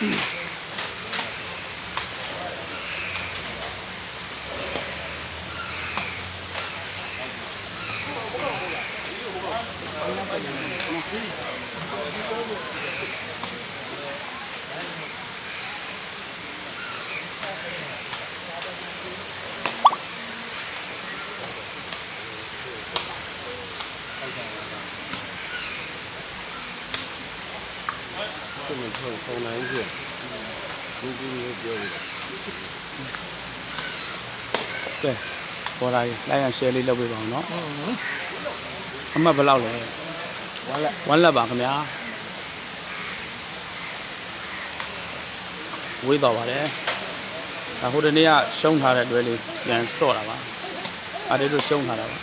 Mm-hmm. ပေါ်လာပြီလိုက်ရ share လေးလုပ်ပေးပါအောင်နော်အမှတ်ဘယ်လောက်လဲဝါလက်ဝမ်းလက်ပါခင်ဗျာဝေးတော့ပါတယ်ဒါဟိုတနေ့ကရှုံးထားတဲ့တွဲလေးပြန်စော့တာပါအဲ့ဒီလိုရှုံးထားတာပါ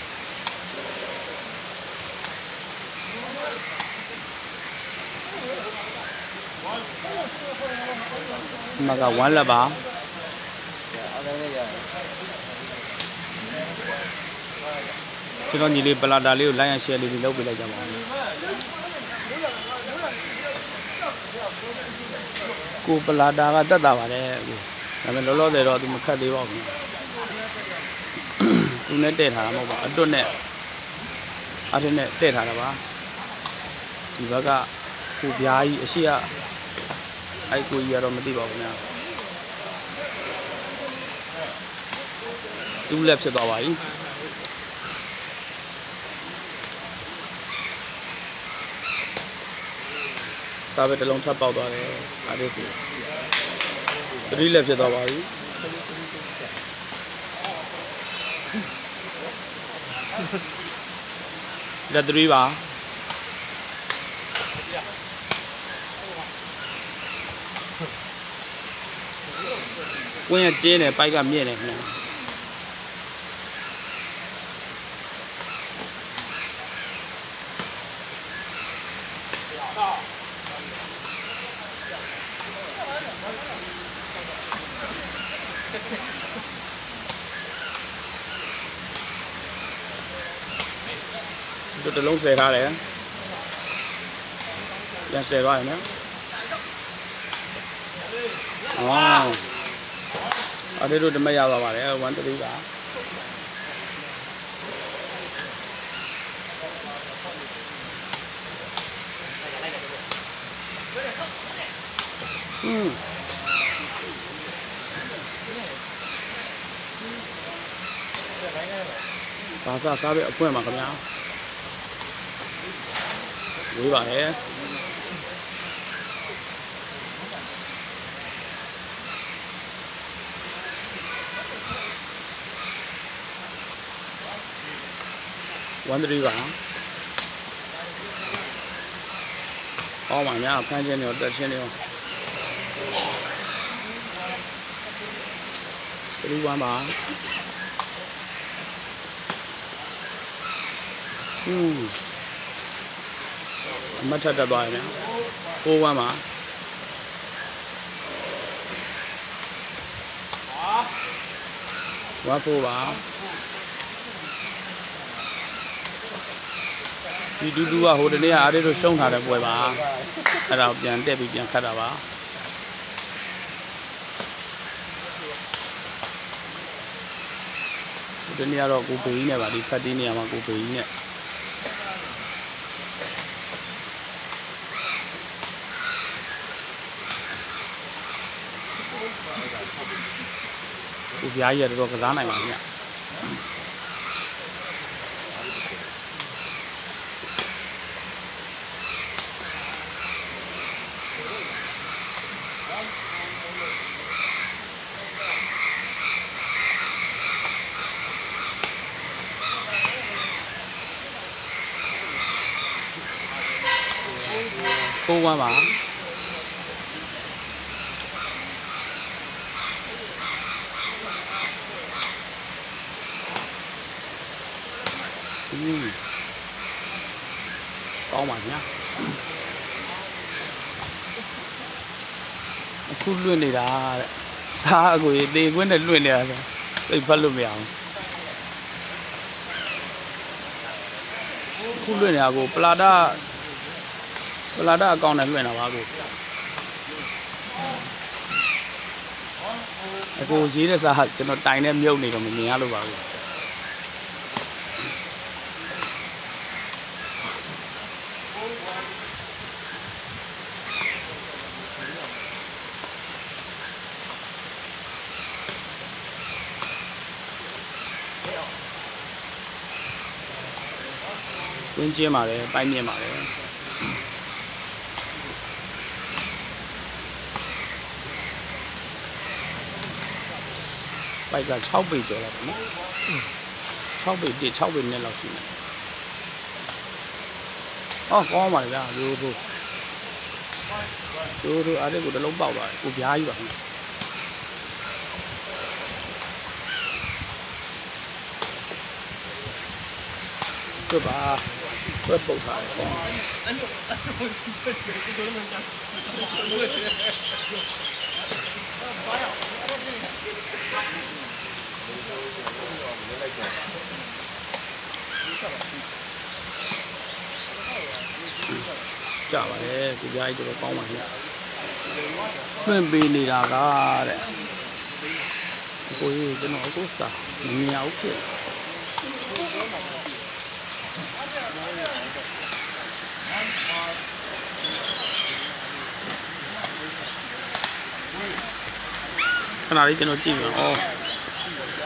ဒီမှာကဝမ်းလက်ပါအားလည်းရတယ် ကျွန်တော်ညီလေးပလာတာလေးကိုလိုက်ရ share လေးတွေလုပ်ပေးလိုက်ကြပါဦးကိုပလာတာကတက်တာပါတယ်ကိုဒါပေမဲ့လောလောဆယ်တော့သူမခတ်သေးပါဘူးသူနဲ့တဲ့ထားတာမဟုတ်ပါအတွတ်နဲ့အထက်နဲ့တဲ့ထားတာပါဒီဘက်ကကိုပြားကြီးအရှိကအဲ့ကိုကြီးကတော့မသိပါဘူးညာတူးလက်ဖြစ်သွားပါပြီ စားပဲတစ်လုံးထပ်ပေါက်သွားတယ်အားလေးစီသတိလက်ဖြစ်သွားပါပြီလက်သတိပါဝင်းရကျင်းတယ်ပိုက်ကမြင့်တယ်ခင်ဗျာ တို့တစ်လုံးဆယ်ထားတယ်ပြန်ဆယ်သွားရမယ်အော်အဲ့ဒီတို့ဓမ္မရပါပါတယ်1 3ပါอืมဘာသာစားပဲအပွင့်ပါခင်ဗျာ ဝေးပါရဲ့ဝန်တရီပါအောင်းပါညာဖမ်းခြင်းတွေတက်ခြင်းတွေတရီဝမ်းပါဟူးအ မတ်ထက်တက်သွားရင်ဖိုးဝမ်းပါဝါဖိုးပါဒီဒူးဒူးကဟိုတနေ့ကအားလေးတို့ရှုံးထားတဲ့ပွဲပါအဲ့ဒါကိုပြန်တက်ပြီးပြန်ခတ်တာပါဟိုတနေ့ကတော့ကိုပေကြီးနဲ့ပါဒီခတ်တီးနေရာမှာကိုပေကြီးနဲ့ ကိုပြားကြီးကတော့ကစားနိုင်ပါဗျာကိုဝမ်းပါ อืมကောင်းပါညာအခုလွင့်နေတာတဲ့စားအကိုရေတေခွင်းနဲ့လွင့်နေတာဆိုသိပ်ဖတ်လို့မရဘူးအခုလွင့်နေတာကိုပလာတာပလာတာအကောင့်နဲ့လွင့်တာပါကိုအကိုရေးတဲ့စားကျွန်တော်တိုင်နဲ့မြုပ်နေတော့မမြင်ရလို့ပါဘူး ဝင်းကျင်းပါတယ်ပိုင်းမြင့်ပါတယ်ပိုက်က6ပေကျော်လောက်ပါနော်6ပေ1 6ပေနဲ့လောက်ရှိတယ်အော်ကောင်းပါလေဗျာရိုးရိုးရိုးရိုးအားလေးကိုတစ်လုံးပေါက်သွားတယ်ကိုပြားကြီးပါခင်ဗျတွတ် ပါတွတ်ပုတ်ထားတယ်ကြပါလေကိုပြားကြီးတော့ကောင်းပါခင်ဗျတွင့်ပေးနေတာကတဲ့အကိုကြီးကျွန်တော်အခုစာမမြင်အောင်ဖြစ် ခဏလေးကျွန်တော်ကြည့်မယ်။အော်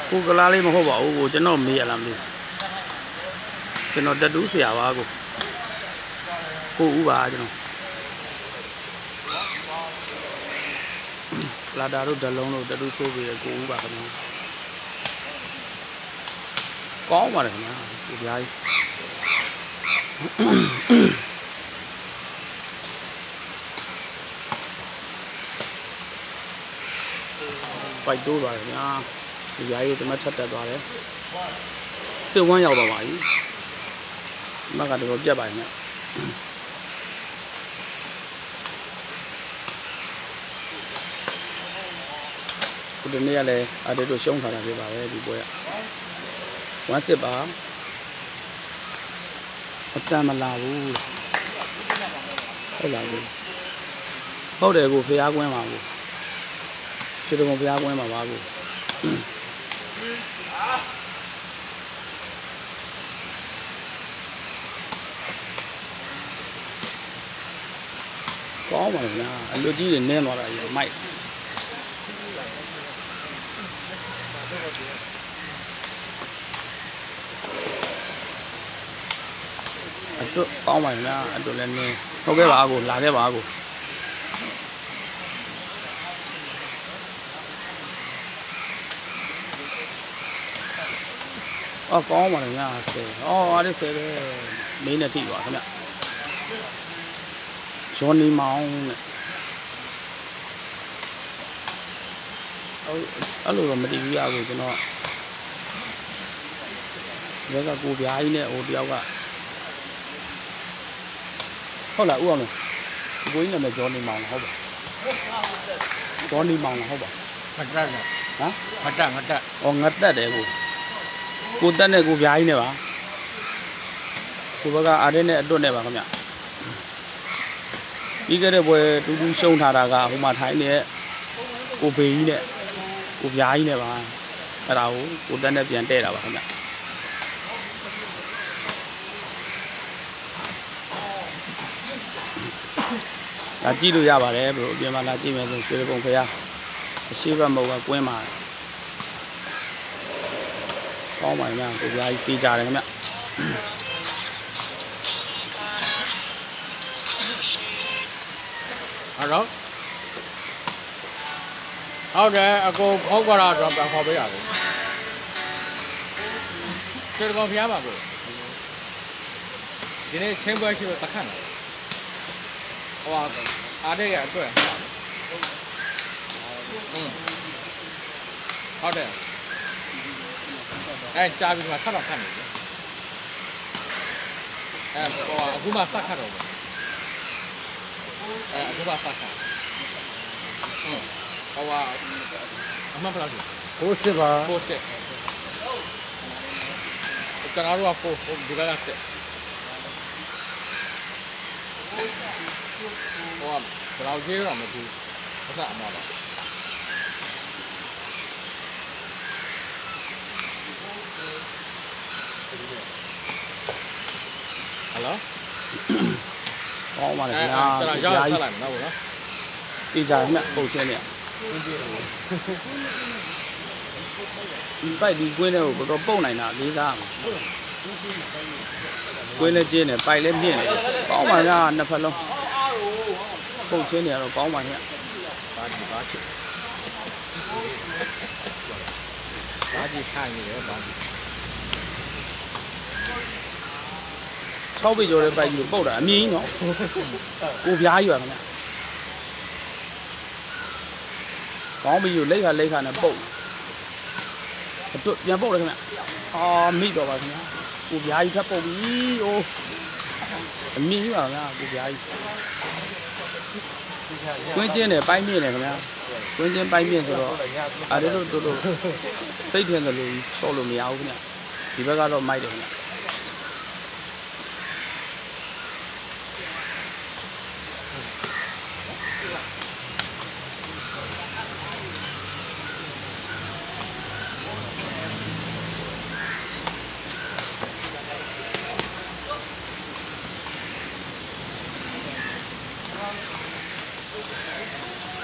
ကိုကလားလေးမဟုတ်ပါဘူးကိုကျွန်တော်မေးရလားမသိဘူး။ကျွန်တော်တက်တူးဆရာပါကို။ကိုဦးပါကျွန်တော်။လာတာတို့ဓလုံးတို့တက်တူးချိုးပြီးရကိုဦးပါခင်ဗျာ။ကောင်းပါတယ်ခင်ဗျာဒီပြားကြီး ပိုက်တိုးပါတယ်ခင်ဗျာဒီပြားကြီးကိုတမတ်ထက်တက်သွားတယ်စစ်ဝမ်းရောက်တော့ပါပြီဒီဘက်ကတော့ပြတ်ပါရင်ဗျခုဒီနေ့ကလည်းအတေတို့ရှုံးထားတာဖြစ်ပါပဲဒီပွဲကဝမ်းစစ်ပါအတန်မလာဘူးဟုတ်လားကိုဟုတ်တယ်ကိုဖျားကွင်းပါကို ရွှေတကုံဖျားကွင်းပါပါကိုကောင်းပါလေညာအလွတ်ကြီးတွေနင်းသွားတာရမိုက်အတွက်ကောင်းပါလေညာအတွက်လည်းနင်းဟုတ်ကဲ့ပါအကိုလာခဲ့ပါအကို အော်ကောင်းပါလေညာဆယ်အော်အားလေးဆယ်ပဲမင်းနဲ့ထိပါခင်ဗျဂျွန်နီမောင်တဲ့အဲ့အဲ့လိုတော့မတည်ဘူးရဘူးကျွန်တော်ဒီကကိုပြားကြီးနဲ့ဟိုတယောက်ကဟုတ်လားဥအောင်လို့ဒီကိုကြီးနာမည်ဂျွန်နီမောင်ဟုတ်ပါဂျွန်နီမောင်ဟုတ်ပါငတ်တက်နော်ဟမ်ငတ်တက်ငတ်တက်။အော်ငတ်တက်တယ်ကို။ ကိုတက်နဲ့ကိုပြားကြီးနဲ့ပါ။ကိုဘက်ကအားတင်းနဲ့အတွတ်နဲ့ပါခင်ဗျ။ပြီးခဲ့တဲ့ပွဲတူတူရှုံထားတာကဟိုမှာထိုင်းနေတဲ့ကိုဘေးကြီးနဲ့ကိုပြားကြီးနဲ့ပါ။အဲ့ဒါကိုကိုတက်နဲ့ပြန်တဲ့တာပါခင်ဗျ။လာကြည့်လို့ရပါတယ်ဘရိုအပြင်မှာလာကြည့်မယ်ဆိုရွှေပုံဖရားအရှိဘက်မဟုတ်ကကွင်းပါတယ်ကော င်းပါရဲ့ဗျာကိုပြားကြီးပြေးကြတယ်ခင်ဗျဟယ်လိုဟုတ်တယ်အကိုဖောက်ကြတာတော့ပြန်ခေါ်ပေးရမယ်ကျေကောင်ဖျားပါကိုဒီနေ့ချင်းပွဲရှိလို့တခန့်တယ်ဟိုအားတဲ့ရအတွက်อืมဟုတ်တယ် အဲကြာပြီမှာဆက်တော့ခန့်နေတယ်အဲဟိုအခုမှစခတ်တော့အဲအခုမှစခတ်ဟုတ်ဟိုအမှန်ပလားဟိုးစစ်ပါပို့ဆက်ကျွန်တော်တို့ကပို့ဒီကကဆက်ဟိုကဘယ်လောက်ကြီးတော့မသိဘူးဘာသာအမှားပါ ဟယ်လို ကောင်းပါလေ အဲ ခင်ဗျာ ကျွန်တော် ဒီ ရောက် ကြား ဆက် ကြီး လိုက်မယ်နော်နော် တေချာခင်ဗျပုံချင်းเนี่ยဒီပိုက်ဒီကွင်းတွေကိုတော်တော်ပုတ်နိုင်တာလေးစားမှာကွင်းလည်းကျင်းတယ်ပိုက်လည်းမြင့်တယ်ကောင်းပါဗျာနှစ်ဖက်လုံးပုံချင်းတွေကတော့ကောင်းပါဗျာ ဘာကြီးဘာချစ်ဘာကြီးခိုင်းနေတယ်ဘာကြီး 6ပေကျော်တဲ့ပိုက်ကြီးကိုပုတ်တာအမြင်ကြီးနော်ကိုပြားကြီးပါခင်ဗျာကောင်းပြီကိုလိတ်ခါလိတ်ခါနဲ့ပုတ်အတွတ်ပြန်ပုတ်တယ်ခင်ဗျာအာမိတော့ပါခင်ဗျာကိုပြားကြီးထပ်ပုတ်ပြီအိုးအမြင်ကြီးပါခင်ဗျာကိုပြားကြီးကွင်းကျင်းတယ်ပိုင်းမြင့်တယ်ခင်ဗျာကွင်းကျင်းပိုင်းမြင့်ဆိုတော့အားရလို့တို့တို့စိတ်ထင်တယ်လို့ဆော့လို့မရဘူးခင်ဗျာဒီဘက်ကတော့မိုက်တယ်ခင်ဗျာ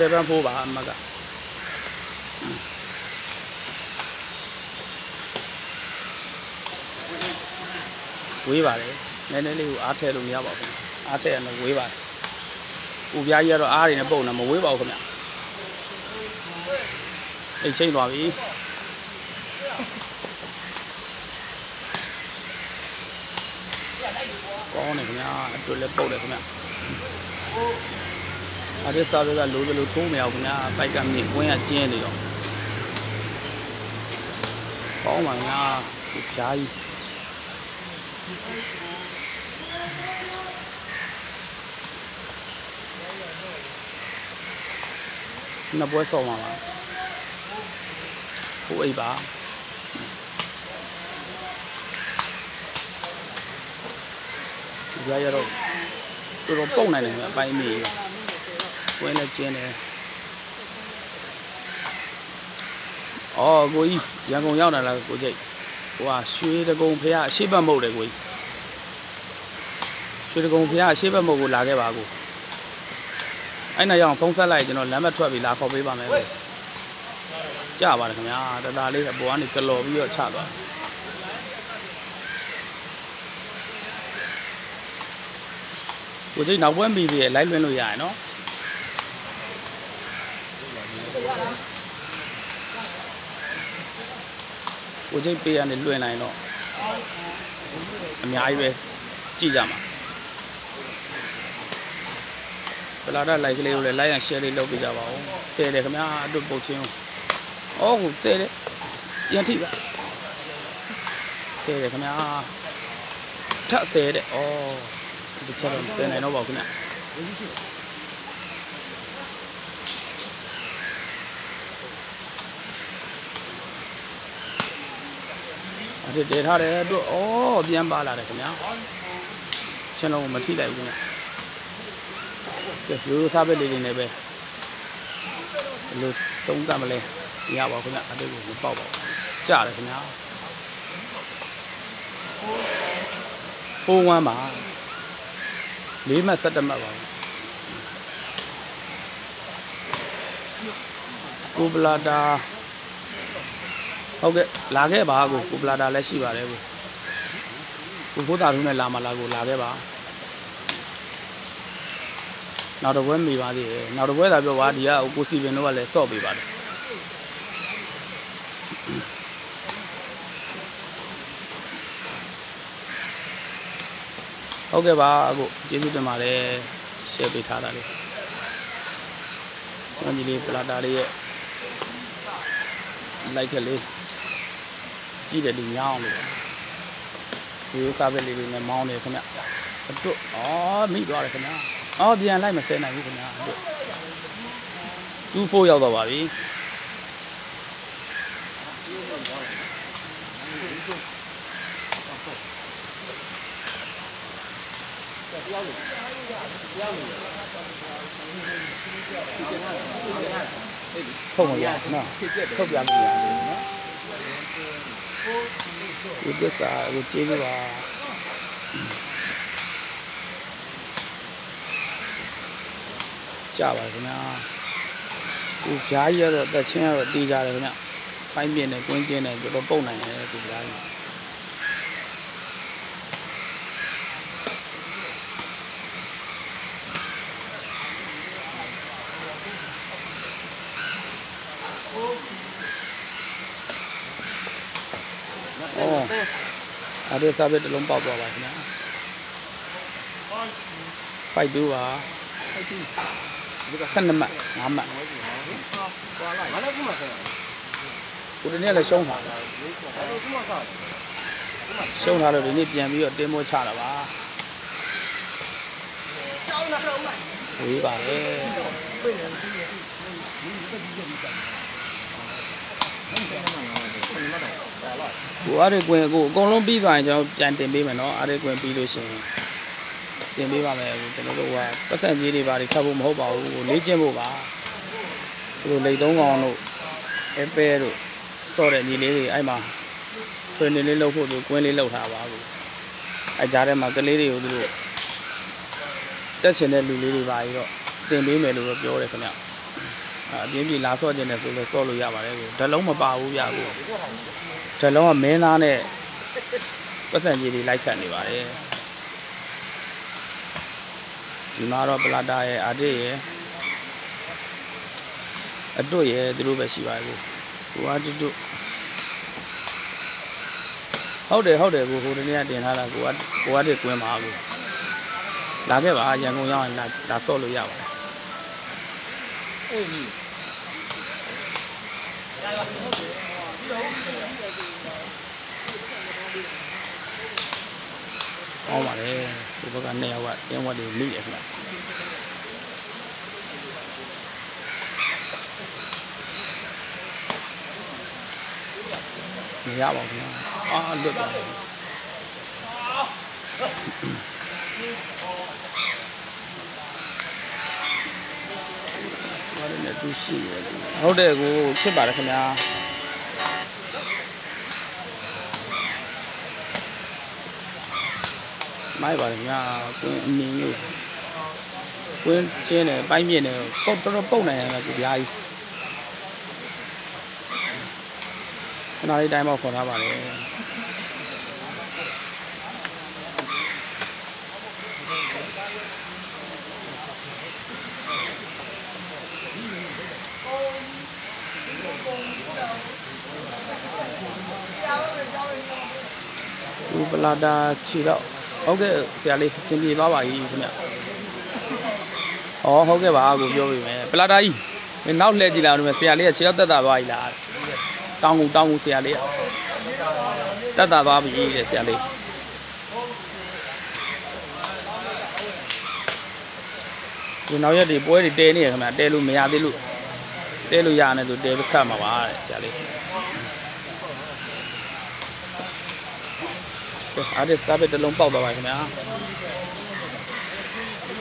7 4ပါအမကဝေးပါတယ်နည်းနည်းလေးကိုအားထည့်လို့မရပါဘူးအားထည့်ရတော့ဝေးပါတယ်ဦးပြားကြီးကတော့အားတွေနဲ့ပုံနေမဝေးပါဘူးခင်ဗျအိတ်ချိန်သွားပြီကောင်းတယ်ခင်ဗျာအတွက်လည်းပုတ်တယ်ခင်ဗျ အရက်စားတွေကလိုလိုထိုးမရဘူးခင်ဗျာပိုက်ကမြင့်ဝင်းကကျင်းနေတော့ကောင်းပါဗျာဒီဖြားကြီးနှစ်ပွဲဆော်မှာပါဟိုအိပ်ပါဒီကြရတော့တော်တော်ပုံနိုင်တယ်ခင်ဗျာအပိုင်းမီး ဝင်းလည်းကျင်းတယ်။အော်ကိုကြီးရန်ကုန်ရောက်လာလားကိုကျိတ်။ဟိုဟာရွှေတကုံဖះအရှိတ်ဘတ်မဟုတ်တယ်ကိုကြီး။ရွှေတကုံဖះအရှိတ်ဘတ်မဟုတ်ကိုလာခဲ့ပါကို။အဲ့နောက်ရအောင်ဖုံးဆက်လိုက်ကျွန်တော်လမ်းမထွက်ပြီးလာခေါ်ပေးပါမယ်ကို။ကြပါတယ်ခင်ဗျာတသားလေးအပေါ်ကနေကလော်ပြီးတော့ချသွားကိုကျိတ်နောက်ပွဲမိသေးရဲ့လိုက်လွှင့်လို့ရရနော် ကိုချိတ်ပေးရနေလွှင့်နိုင်တော့အများကြီးပဲကြည့်ကြမှာပလာဒလိုက်ကလေးကိုလည်း like and share လေးလုပ်ပေးကြပါဦးဆယ်တယ်ခင်ဗျာအတွက်ပုတ်ချင်းအော်ကိုဆယ်တယ်ပြန်ထိပါဆယ်တယ်ခင်ဗျာထပ်ဆယ်တယ်အော်ဒီချက်တော့ဆယ်နိုင်တော့ပါဘူးခင်ဗျာ အဲ့ဒီတည်ထားတယ်အတွက်အော်ပြန်ပါလာတယ်ခင်ဗျာရှင်လုံးကိုမထိလိုက်ဘူးခင်ဗျာကဲရိုးရိုးစားပဲလေးလေးနဲ့ပဲဘယ်လိုသုံးတတ်မလဲမရပါဘူးခင်ဗျာအဲ့ဒီကိုမပေါက်ပါဘူးကြားတယ်ခင်ဗျာဖိုးဝမ်းပါလေးမှတ်7မှတ်ပါဘူးကိုပလာတာ ဟုတ်ကဲ့လာခဲ့ပါကိုကိုပလာတာလည်းရှိပါတယ်ကိုကိုဖိုးတာထုံးနဲ့လာမလားကိုလာခဲ့ပါနောက်တစ်ပွဲမိပါသေးတယ်နောက်တစ်ပွဲသာပြောပါဒီကကိုစီပင်တို့ကလည်းစော့ပေးပါတယ်ဟုတ်ကဲ့ပါအခုကျေးဇူးတင်ပါတယ် share ပေးထားတာလေကျွန်တော်ညီလေးပလာတာလေးရဲ့ like ကလေး ကြည့်တယ်ဒီညောင်းလို့ဒီဥစားပဲလေးလေးနဲ့မောင်းနေခင်ဗျအတွက်အော်မိသွားတယ်ခင်ဗျာအော်ပြန်လိုက်မဆဲနိုင်ဘူးခင်ဗျာအတွက်24ရောက်တော့ပါပြီထုတ်မရနော်ထုတ်ပြလို့ရတယ်နော် ဒီသစ္စာကိုကျေးဇူးပါကြပါခင်ဗျာဒီဖြားကြီးရတော့တက်ချင်းရတော့တီးကြတယ်ခင်ဗျပိုင်းပြင်းနဲ့ကွင်းကျင်းနဲ့တော်တော်ပုတ်နိုင်တယ်ဒီဖြားကြီးအော် အဲ့ဒီစားပဲတစ်လုံးပေါက်သွားပါခင်ဗျာဖိုက်တူပါခဏမှတ်ငါမှတ်သွားလိုက်ဘာလဲခုမှဆက်ကိုဒီနေ့လည်းရှုံးထားတယ်ဘာလို့ခုမှဆက်ရှုံးထားလို့ဒီနေ့ပြန်ပြီးတော့တင်းမိုးချတာပါကြောင်းလာတော့မဝေးပါလေ ကိုအားရကွင်ကိုအကုန်လုံးပြီးသွားရင်ကျွန်တော်ပြန်တင်ပေးမယ်နော်အားရကွင်ပြီးလို့ရှိရင်တင်ပေးပါမယ်ကိုကျွန်တော်တို့ကပတ်စံကြီးတွေပါတွေခတ်ဖို့မဟုတ်ပါဘူးကိုလေ့ကျင့်ဖို့ပါသူတို့လိတ်သုံးကောင်တို့အပဲတို့စော့တဲ့ညီလေးတွေအဲ့မှာ training လေးလုပ်ဖို့သူကွင်းလေးလုပ်ထားပါဘူးအဲ့ကြားထဲမှာကလေးတွေကိုသူတို့တက်ချင်တဲ့လူလေးတွေပါပြီးတော့တင်ပေးမယ်လို့တော့ပြောတယ်ခင်ဗျ အာအပြင်းပြေလာဆော့ခြင်းနဲ့ဆိုလဲဆော့လို့ရပါတယ်ကိုဓာတ်လုံးမပါဘူးဗျကိုဓာတ်လုံးကမင်းသားနဲ့ပတ်စံကြီးတွေလိုက်ခတ်နေပါတယ်ဒီမှာတော့ပလာတာရဲ့အာတစ်ရဲ့အတွတ်ရဲ့သူတို့ပဲရှိပါဘူးကိုကတူတူဟုတ်တယ်ဟုတ်တယ်ကိုဟိုတနေ့ကတင်ထားတာကိုကကိုကတည်းကွင်းပါဘူးလာခဲ့ပါရန်ကုန်ရောက်ရင်လာလာဆော့လို့ရပါတယ် အေးကြီး။အောင်းပါလေဒီဘက်ကနှစ်ယောက်ကတင်းဝက်တွေမိတယ်ခင်ဗျ။မရပါဘူးခင်ဗျာ။အာလွတ်သွားတယ်။ ဘာလဲနဲ့သူရှိတယ်။ဟုတ်တယ်ကိုချစ်ပါတယ်ခင်ဗျာ။မိုက်ပါလေညာကွင်းအမြင်မျိုးကွင်းချင်းတယ်ပိုင်းပြင်းတယ်ပုတ်တော်တော်ပုတ်နိုင်ရတယ်ကြပြားကြီးခဏလေးတိုင်းပေါက်ခေါ်ထားပါလေ ပလာတာခြေတော့ဟုတ်ကဲ့ဆရာလေးစင်ပြေသွားပါပြီခင်ဗျ။ဩဟုတ်ကဲ့ပါကိုပြောပြီမယ်ပလာတာကြီးမင်းနောက်လှည့်ကြည့်လာတော့မယ်ဆရာလေးကခြေတော့တက်တာသွားပြီလား။တောင်းကူတောင်းကူဆရာလေးကတက်တာသွားပြီတဲ့ဆရာလေး။ဒီနောက်ရက်ဒီပွဲတွေတဲနေရခင်ဗျတဲလို့မရသေးလို့တဲလို့ရရတယ်သူတဲခတ်မှာပါတဲ့ဆရာလေး အားဒီစားပဲတစ်လုံးပေါက်သွားပါခင်ဗျာ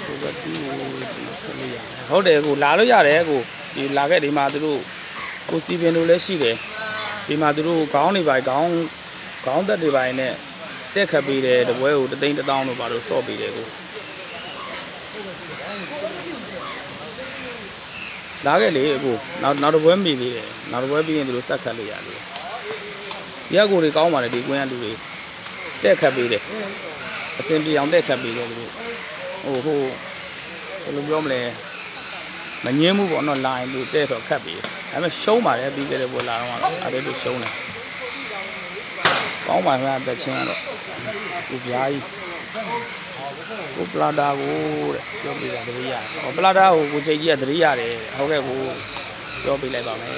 ဟိုကဒီကိုဒီခလေးရဟုတ်တယ်ကိုလာလို့ရတယ်ကိုဒီလာခဲ့ဒီမှာသူတို့ကိုစီပင်တို့လည်းရှိတယ်ဒီမှာသူတို့ခေါင်းတွေပါခေါင်းခေါင်းသက်တွေပါနဲ့တက်ခတ်ပေးတယ်တပွဲကိုတသိန်းတစ်တောင်းတို့ပါလို့စော့ပေးတယ်ကိုလာခဲ့လေကိုနောက်နောက်တစ်ပွဲမိသေးတယ်နောက်တစ်ပွဲပြီးရင်သူတို့ဆက်ခတ်လို့ရတယ်ဒီကကိုတွေကောင်းပါလေဒီကွင်းကလူတွေ တက်ခတ်ပေးတယ်အစင်ပြေအောင်တက်ခတ်ပေးတယ်သူတို့ဟိုဟိုဘယ်လိုပြောမလဲမငင်းဘူးပေါ့နော်လာရင်သူတက်တော့ခတ်ပေးတယ်ဒါပေမဲ့ရှုံးပါတယ်ပြီးကြတဲ့ပွဲလာတော့အဲ့ဒါတို့ရှုံးတယ်ကောင်းပါလားတက်ချင်းကတော့ဒီပြားကြီးကိုပလာတာကိုတဲ့ပြောပြတာတတိယဟောပလာတာကိုကိုချိန်ကြီးကတတိယတယ်ဟုတ်ကဲ့ကိုပြောပြလိုက်ပါမယ်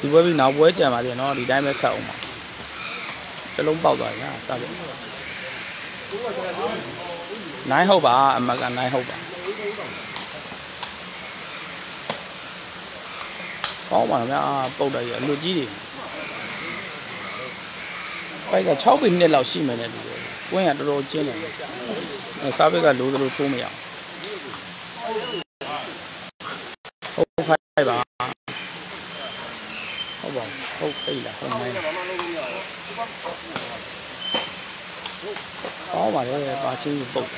ဒီပွဲပြီးနောက်ပွဲကြံပါသေးတယ်နော်ဒီတိုင်းပဲခတ်အောင်ပါတစ်လုံးပေါက်သွားပြီဟာစပြီနိုင်ဟုတ်ပါအမကနိုင်ဟုတ်ပါကောင်းပါလားဗျာပုတ်တယ်ရအလူကြီးတွေပိုက်က6ပေနှစ်လောက်ရှိမယ်နဲ့ဒီလိုကွင်းကတော်တော်ကျင်းတယ်အဲစားဘက်ကလိုသလိုထိုးမရအောင်ဟုတ်ဖိုက်ပါဟုတ်ပါ ဟုတ်ပြီလားဟုတ်နိုင်ကောင်းပါလေပါချင်းကြီးပုတ်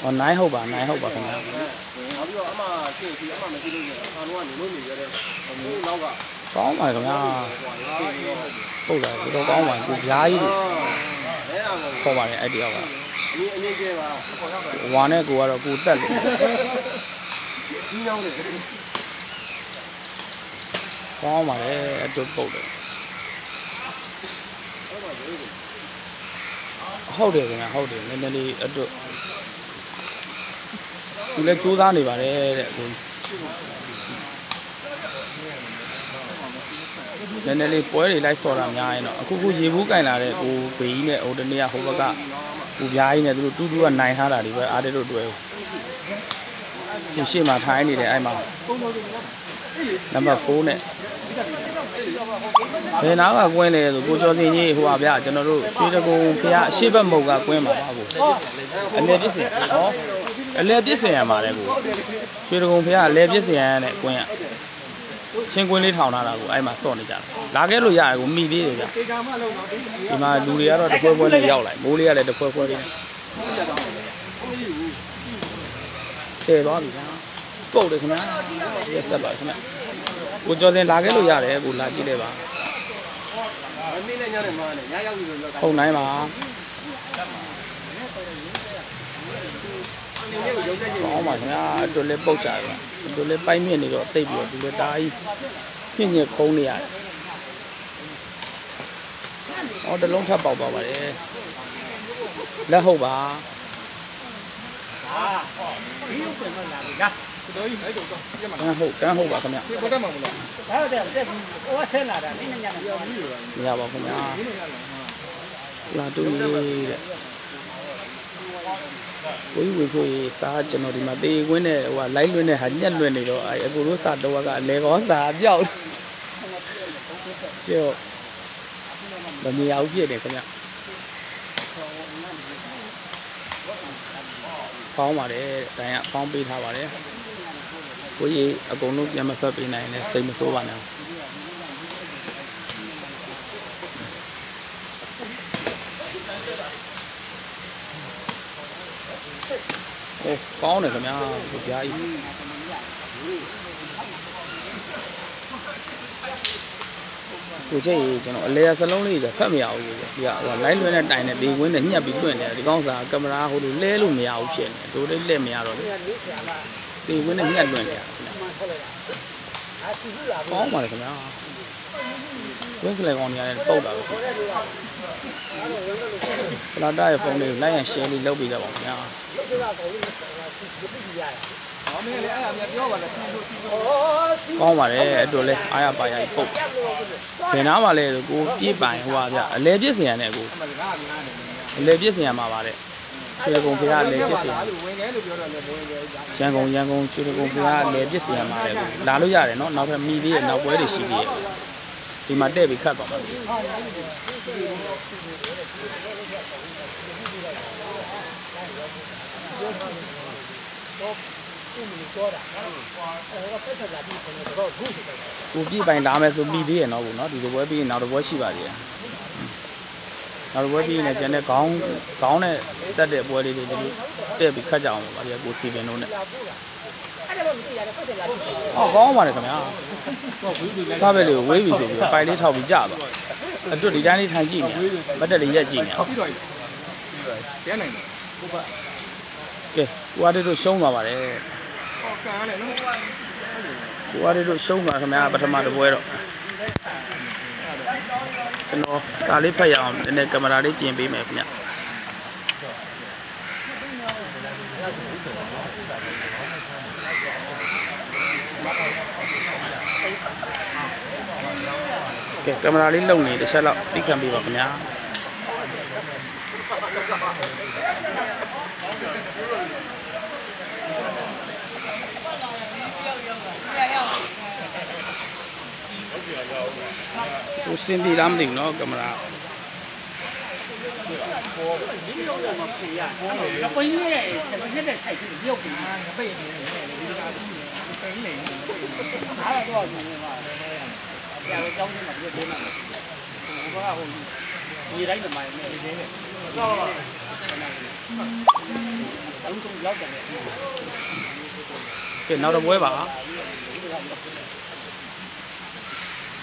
ဟောနိုင်ဟုတ်ပါနိုင်ဟုတ်ပါခင်ဗျာနောက်ပြီးတော့အမရှင်းပြီးအမမရှိလို့ရှိရင်အခါတော့ကနေလို့နေရတဲ့ဟိုနောက်ကကောင်းပါခင်ဗျာပုတ်လာတော်တော်ကောင်းပါကိုပြားကြီးတွေလဲအောင်လို့ခေါ်ပါလေအဲ့တယောက်ကအင်းအင်းကျဲပါဝါနဲ့ကိုကတော့ကိုတက်လို့ဒီနောင်းလေ ကောင်းပါလေအတွက်ပုတ်တယ်ဟုတ်တယ်ခင်ဗျာဟုတ်တယ်နည်းနည်းလေးအတွက်သူလည်းစူးစမ်းနေပါတယ်တဲ့ကိုနည်းနည်းလေးပွဲတွေလိုက်စော်တာများရင်တော့အခုခုရေဘူးကင်လာတဲ့ကိုဘေးကြီးနဲ့ဟိုတနေ့ကဟိုဘက်ကကိုပြားကြီးနဲ့သူတို့တူးတူးကနိုင်ထားတာဒီပဲအားတဲ့တို့တွဲဒီရှေ့မှာထိုင်းနေတယ်အဲ့မှာနံပါတ်4နဲ့ ဘယ်နာကကွင်းလဲဆိုကိုကျော်စင်ကြီးဟိုပါဗျာကျွန်တော်တို့ရွှေတကုံဖះအရှိဘက်မုတ်ကကွင်းပါပါကိုအလဲပြစ်စင်ဟောအလဲပြစ်စင်ရမှာလေကိုရွှေတကုံဖះအလဲပြစ်စင်ရတဲ့ကွင်းကချင်းကွင်းလေးထောင်ထားတာကိုအဲ့မှာစော့နေကြတာလာခဲ့လို့ရတယ်ကိုမိသေးတယ်ဗျဒီမှာလူတွေကတော့တစ်ဖွဲဖွဲနဲ့ရောက်လာမိုးလေးကလည်းတစ်ဖွဲဖွဲလေးနဲ့ဆယ်သွားပြီဗျာပုတ်တယ်ခင်ဗျာရက်ဆက်ပါခင်ဗျာ ကိုကျော်စင်လာခဲ့လို့ရတယ်ကိုလာကြည့်လိုက်ပါအနည်းနဲ့ညနေမှလည်းညရောက်ပြီဆိုတော့ဖုန်တိုင်းပါအနေနဲ့ကိုရုံတက်ချင်ကောင်းပါခင်ဗျာအတွက်လည်းပုတ်ရှာတယ်အတွက်လည်းပိုက်မြင့်နေတော့တိတ်ပြီးတော့ဒီလိုတားကြီးညစ်ညစ်ခုံးနေရတယ်။အော်တစ်လုံးထပ်ပေါက်သွားပါတယ်။လက်ဟုတ်ပါ တော်ကြီးအဲ့တော့ပြတ်မှာ။ကန်းဟုတ်ကန်းဟုတ်ပါခင်ဗျာဒီပေါ်တက်မှာမလား။မရပါဘူးခင်ဗျာ။လာတူလေးတဲ့။ဝိဝေခွေစားကျွန်တော်ဒီမှာတေးကွင်းနဲ့ဟိုကလိုက်လွင်းတဲ့ဟာညက်လွင်းနေတော့အဲအကူတို့စားတော့ကအလေကောစားပြောက်။ကျော်မမြင်အောင်ပြည့်တယ်ခင်ဗျာ။ပေါင်းပါတယ်တိုင်ကပေါင်းပေးထားပါတယ် ကိုကြီးအကုန်လုံးပြန်မဖက်ပေးနိုင်လဲစိတ်မဆိုးပါနဲ့โอ้ကောင်းတယ်ခင်ဗျာကိုပြားကြီးကိုကြိတ်ကျွန်တော်အလဲစလုံးလေးဆိုဖတ်မရဘူးကိုဒီကဟိုလိုက်လွှဲတဲ့တိုင်နဲ့ဒီကွင်းနဲ့ညှက်ပြီးတွင့်တယ်ဒီကောင်းစားကင်မရာဟိုလိုလဲလို့မရဘူးဖြစ်နေတို့လေးလက်မရတော့ဘူး ဒီကွင်းနဲ့ညှက်တွင့်တယ်ခင်ဗျာကောင်းပါလေခင်ဗျာဝင်းကလေးကောင်းနေရတယ်ပုတ်တာပဲပလာတာရဲ့ဖုန်းလေးကိုလိုက်ရန် share လေးလုပ်ပေးကြပါဦးခင်ဗျာဟောမင်းလည်းအဲ့ဒါများပြောပါလားပြီးလို့ပြီးလို့ကောင်းပါတယ်အဲ့တော့လဲအားရပါရပုတ်ဘယ်နားမှာလဲဆိုကိုပြည့်ပိုင်ဟိုပါဗျအလဲပြည့်စင်ရနဲ့ကိုအမှန်ကငါးငါးနေတယ်အလဲပြည့်စင်ရမှာပါတဲ့ ရွှေကုံဖေကအလဲပြည့်စင်ရလို့ဝင်ငယ်လို့ပြောတော့လည်းဝင်ငယ်ကြာရန်ကုန်ရန်ကုန်ရွှေကုံဖေကအလဲပြည့်စင်ရမှာတဲ့ကိုလာလို့ရတယ်နော်နောက်ထပ်မိသေးရဲ့နောက်ပွဲတွေရှိသေးရဲ့ဒီမှာတဲ့ပြီးခတ်ပါမှာကိုပြည့်ပိုင်လာမယ်ဆိုမိသေးရဲ့နော်ကိုနော်ဒီလိုပွဲပြီးရင်နောက်တစ်ပွဲရှိပါသေးတယ် နောက်တစ်ပွဲပြီးရင်ကျန်တဲ့ခေါင်းခေါင်းနဲ့တက်တဲ့ပွဲလေးတွေဒီလိုတဲ့ပြီးခတ်ကြအောင်ပါဗျာကိုစီပင်တို့နဲ့အော်ကောင်းပါတယ်ခင်ဗျာစားပဲလေးကိုဝေးပြီဆိုပြီးပိုင်လေးထောက်ပြီးကြပါအတွက်ဒီတိုင်းလေးထိုင်ကြည့်နေမတ်တက်လေးရက်ကြည့်နေအောင်ပြီးတော့ပြန်နိုင်တယ်ကဲကိုအားတို့ရှုံးသွားပါတယ်ဟောကန်ရတယ်နော်ကိုအားတို့ရှုံးသွားခင်ဗျာပထမတစ်ပွဲတော့ ကျွန်တော်စာလေးဖတ်ရအောင်နည်းနည်းကင်မရာလေးပြင်ပေးမယ်ခင်ဗျာကဲကင်မရာလေးလုံနေတစ်ချက်လောက်သိခံပေးပါခင်ဗျာ ကိုစင်ပြေလားမသိဘူးเนาะကင်မရာ ကပိန်းနဲ့ကျွန်တော်ရက်တဲ့ထိုက်ပြီးပြုတ်ပြီးငပိတ်နေတယ်ဒီကပိန်းနေအားရတော့ကျွန်တော်ကကြာတော့ကြောင်းနေမှာပြုတ်နေမှာဟိုကဟိုဒီတိုင်းတမိုင်းနဲ့ဒီနေနဲ့တော့တော့ရောက်တယ် ကဲနောက်တော့ပွဲပါ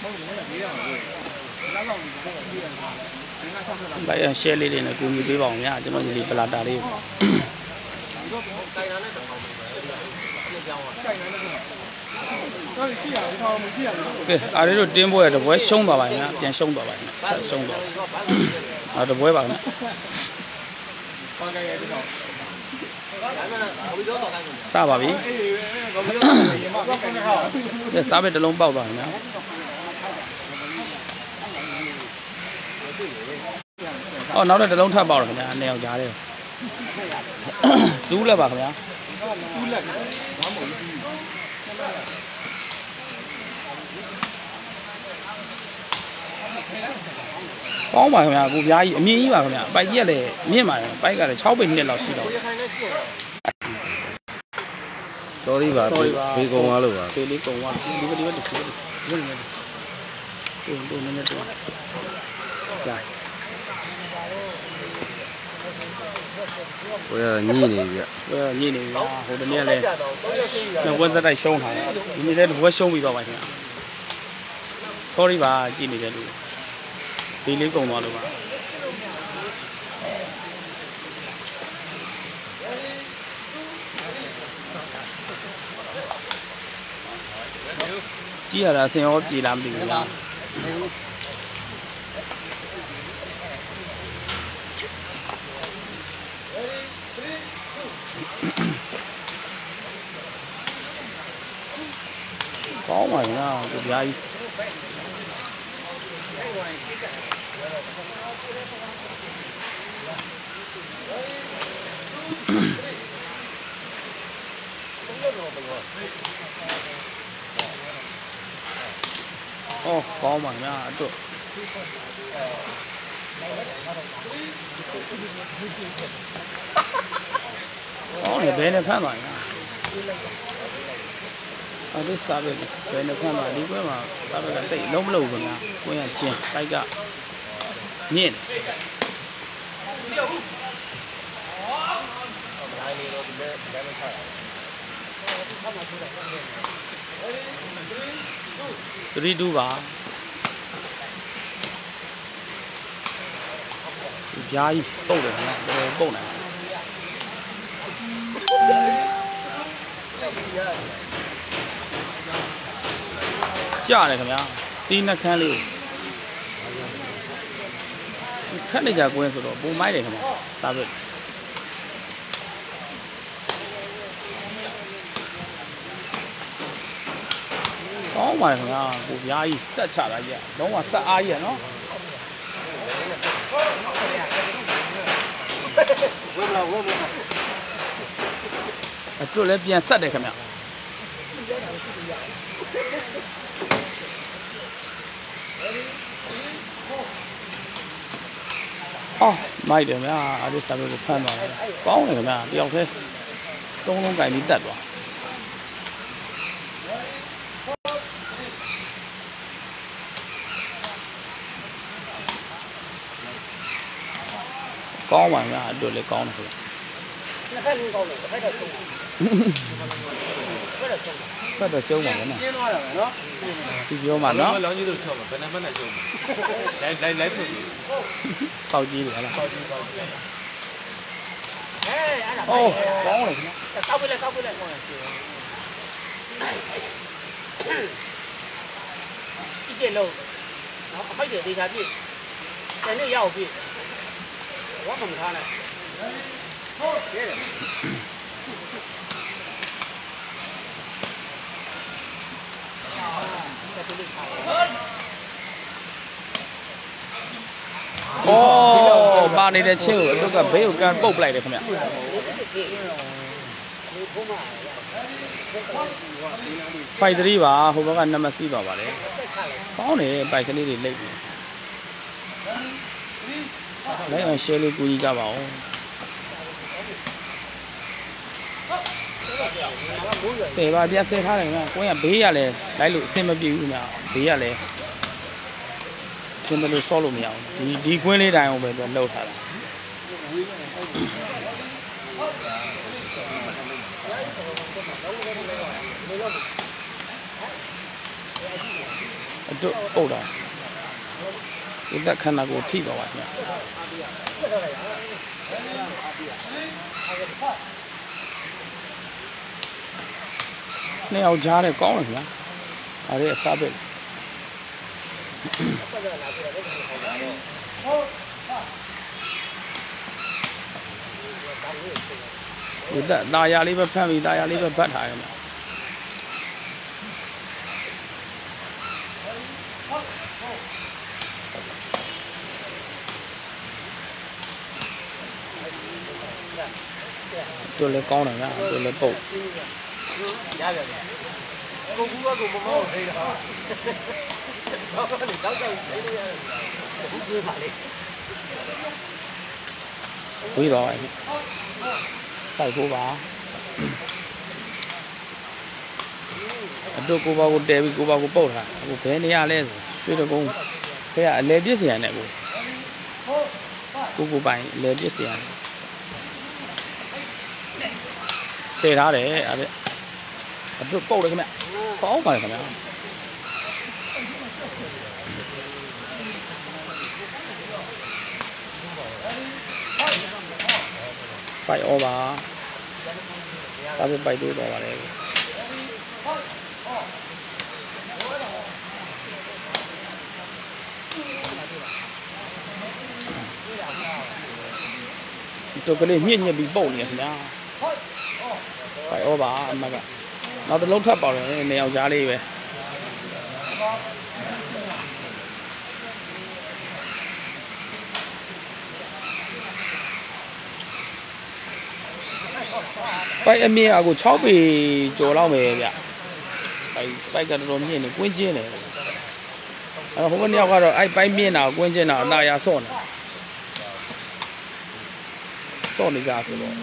ဟုတ်တယ်လေဒီကတော့လောက်လောက်ဒီကတော့ပြီးရတယ်ငါဆောက်ဆက်လာဘိုင်ရန် share လေးတွေနဲ့ကူညီပေးပါအောင်ဗျာကျွန်တော်ဒီပလာတာလေးကိုတော့ရှိရဒီကောင်မရှိရဘူးကဲအားလေးတို့တင်းပွဲတပွဲရှုံးသွားပါရင်ပြန်ရှုံးသွားပါရင်ဆက်ရှုံးသွားနောက်တပွဲပါခင်ဗျပါကြရဲ့ဒီကောင်စပါပြီအေးကော်ပီတော့ရေမကောက်ကနေဟောကဲစားပဲတစ်လုံးပေါက်သွားခင်ဗျာ အော်နောက်တော့တစ်လုံးထပ်ပေါက်တော့ခင်ဗျာနှစ်ယောက်ကြားတယ်တူးလက်ပါခင်ဗျာတူးလက်ဘာမှမဟုတ်ဘူးကောင်းပါခင်ဗျာကိုပြားကြီးအမြင့်ကြီးပါခင်ဗျာပိုက်ကြီးကလည်းမြင့်ပါတယ်ပိုက်ကလည်း6ပိတ်နှစ်လောက်ရှိတော့ sorry ပါ sorry ပါဘေးကုံသွားလို့ပါဖေးလေးကုံသွားဒီဘက်ဒီဘက်ဒီဘက်ဒီဘက်ဒီဘက်ဒီဘ က်နည်းနည်းတော့ကြာဟိုရညှိနေပြီဗျဟိုညနေပြီဟိုတနေ့ကလည်းနှစ်ဝက်ဆက်တိုက်ရှုံးထားတယ်ဒီနေ့လည်းတစ်ဝက်ရှုံးပြီးတော့ပါခင်ဗျာ sorry ပါကြည့်နေတဲ့လူဒီလေးကုံသွားလို့ပါကြည့်ရတာအစင်ရောပြေလားမသိဘူးလား ကောင်းပါလားကိုပြားကြီးအော်ကောင်း ပါလားအတွက်ကောင်းတယ်ဘယ်နဲ့ဖမ်းပါလဲအဲ့ဒီစားပဲဘယ်နဲ့ဖမ်းပါဒီကွဲမှာစားပဲကတိတ်လုံးမလို့ခင်ဗျာကိုရချင်းတိုက်ကညင့်3 2ပါဒီပြားကြီးပုတ်တယ်ခင်ဗျာတော်ပုတ်နေ ကြားတယ်ခင်ဗျာစီးနှခမ်းလေးကိုခက်နေကြကွင်းဆိုတော့ပုံမိုက်တယ်ခင်ဗျာစားပဲကောင်းပါခင်ဗျာကိုပြားကြီးစက်ချတာကြီးကလုံးဝစက်အားကြီးရနော်ဝဲမလားဝဲမလားအကျွ တ်လည်းပြန်ဆက်တယ်ခင်ဗျအော်မိုက်တယ်ဗျာအဲ့ဒီစာပေကိုဖမ်းသွားတယ်ကောင်းတယ်ခင်ဗျာတယောက်တည်းသုံးလုံးကင်ပြီးတက်သွားကောင်းပါဗျာအတွေ့လည်းကောင်းတယ်ခင်ဗျနှစ်ဖက်လုံးကောင်းတယ်တစ်ဖက်တော့ဆုံး တယ်ဘယ်တော့ဆုံးဖတ်တော့ရှုံးပါမယ်နော်ကျင်းသွားတာပဲနော်ဒီပြောမှနော်လောင်းကြီးတို့ထောက်မှာဘယ်နှမနဲ့ကျုံမှာလိုက်လိုက် အော်ပါနေတဲ့ချင်းကိုအတုတ်ကဘေးကိုကန်ပုတ်ပလိုက်တယ်ခင်ဗျဖိုက်3ပါဟိုဘက်ကနံပါတ်စီးပါပါတယ်ကောင်းတယ်ဘိုက်ကလေးတွေလိမ့်ပြီလိုက်အောင် share လေးကူညီကြပါဦး ဆယ်ပါပြဆယ်ထားတယ်ခင်ဗျကိုင်းကဘေးရလဲလိုက်လို့အဆင်မပြေဘူးခင်ဗျဘေးရလဲထင်တယ်လို့ဆော့လို့မရဘူးဒီဒီကွင်းလေးတိုင်းအောင်ပဲသူလှုပ်ထားတာအတော့ပုတ်တာဒီသက်ခန္ဓာကိုယ်ထိပါပါခင်ဗျ နှစ်ယောက်ကြားတယ်ကောင်းတယ်ခင်ဗျာဒါလေးအစားပဲဒီသက်ตาရလေးပဲဖမ်းပြီးตาရလေးပဲဗတ်ထားရမှာတို့လည်းကောင်းတယ်ဗျာတို့လည်းပုတ် ရပြန်ပြန်ကိုကူကကိုမမောထိတာတော့ကနေတော့တော့ထိနေရတယ်ဘူးပြေးပါလေဝေးတော့အဲ့စိုက်ဖို့ပါအတို့ကိုပါကိုတဲပြီးကိုပါကိုပုတ်ထားအခုဘယ်နေရလဲဆိုရွှေတကုန်းခဲကအလဲပြစ်စရာနဲ့ကိုကိုကိုပိုင်အလဲပြစ်စရာနဲ့စေထားတယ်အဲ့ဒါ အတို့ပုတ်တယ်ခင်ဗျပေါင်းပါတယ်ခင်ဗျာပိုက်ဩပါစားပြပိုက်တို့တော့ပါတယ်တို့ကလေးညှစ်ညှစ်ပြီးပုတ်နေခင်ဗျာပိုက်ဩပါအမက နောက်တစ်လုံးထပ်ပေါတယ်နေအောင်ကြားလေးပဲပိုက်အမြင့်အကို6ပေကျော်လောက်မယ်ဗျပိုက်ပိုက်ကတော်တော်မြင့်နေကွင်းကျင်းတယ်အဲ့ဟိုဘက်နှစ်ယောက်ကတော့အဲ့ပိုက်မြင့်တာကွင်းကျင်းတာအသာရဆော့နေ ဆော့နေကြဆိုတော့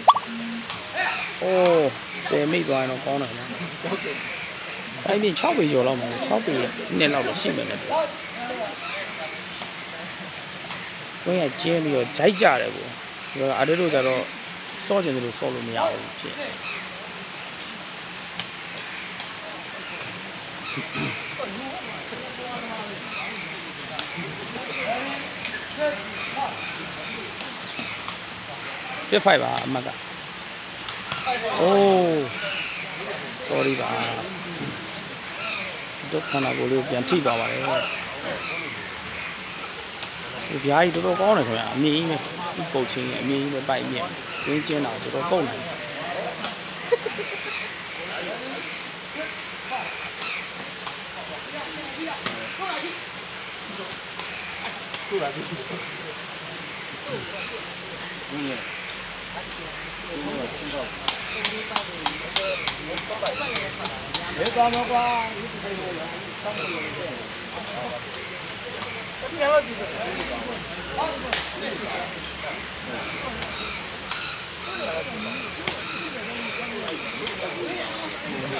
အိုးဆယ်မိသွားရင်တော့ကောင်းတယ်နော်ပိုက်မြင့်6ပေကျော်လောက်မယ်6ပေနှစ်လောက်တော့ရှိမယ်နဲ့ကွင်းကကျင်းပြီးတော့ဂျိုက်ကြတယ်ကိုဒီကအတေတို့ကြတော့စောကျင်တယ်လို့စောလို့မရဘူးဖြစ် စစ်ဖိုက်ပါအမတ်ကအိုး sorry ပါဒုက္ခနာကိုလေးပြန်ထိပါပါတယ်ဒီပြားကြီးတော်တော်ကောင်းတယ်ခင်ဗျာအမြင့်ကြီးပဲဒီပုတ်ချင်းကြီးအမြင့်ကြီးပဲပိုက်မြင့်ရင်းကျင်းတာတော်တော်ပုံတယ်